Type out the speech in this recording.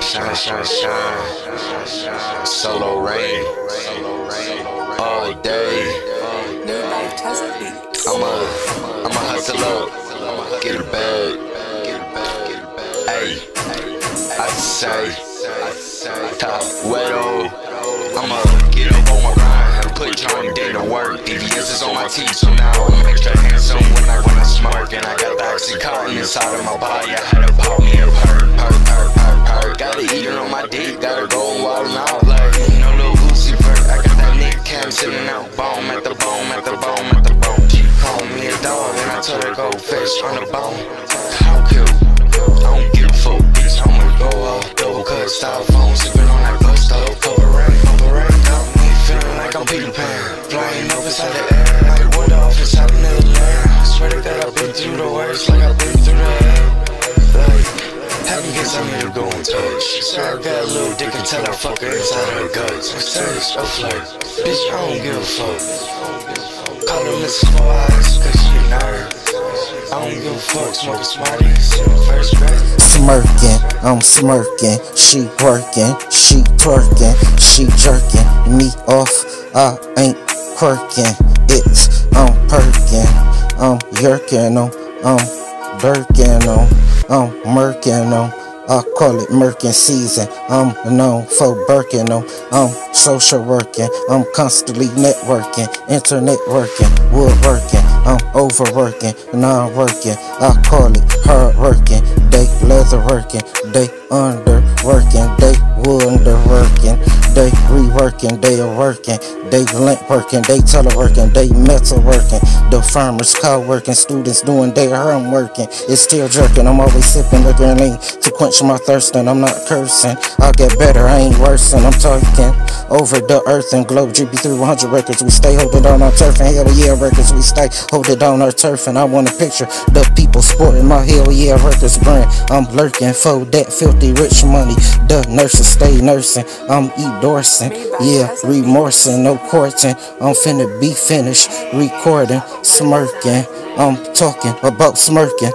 Shine, shine, shine. Solo rain. All day. New life Tessa. I'm a, I'm a hustle up. Get a bag. Hey, I say, top wedo. I'ma get up on my grind put Johnny Dang to work. VVS is on my teeth, so now I'm extra handsome when I when I smirk. And I got the oxycontin inside of my body. I had to pop me a perk, perk, perk, perk. Gotta eat it on my dick, gotta go and wild out like no Lil Uzi Vert. I got that Nick Cam sitting out, bone at the bone, at the bone, at the bone. She called me a dog and I told her go fish on the bone. How cute? I don't give a fuck, bitch. I'ma go off double cut styrofoam, sipping on that bus stove. Cover rain, cover rain, got me feeling like I'm Peter Pan, flying up inside the air, Gets on me to go and touch. Swear I got a little dick until I fuck her inside her guts. I'm serious, a flirt. Bitch, I don't give a fuck. Call her. Four Eyes, cause she nerd. I don't give a fuck, smirking, I'm smirking, she working, she twerking, she jerking me off, I ain't quirking, it's I'm perking, I'm yerking on, I'm birkin on, I'm murking on, I call it murking season, I'm known for birkin on, I'm social working, I'm constantly networking, internet working, woodworking, I'm overworking, non working, I call it hard working, they leather working, they underworking, they wonderworking, they reworking, they are working, they lint working, they teleworking, they metal working, the farmers co-working, students doing their homeworking, it's still jerking, I'm always sipping liquor and lean to quench my thirst and I'm not cursing, I'll get better, I ain't worse and I'm talking over the earth and globe, GB3 100 records, we stay holding on our turf and hell yeah records, we stay holding on our turf and I wanna picture. The people sporting my hell yeah records brand, I'm lurking for that filthy rich money, the nurses stay nursing, I'm endorsing, yeah, remorsing, no courting, I'm finna be finished, recording, smirking, I'm talking about smirking.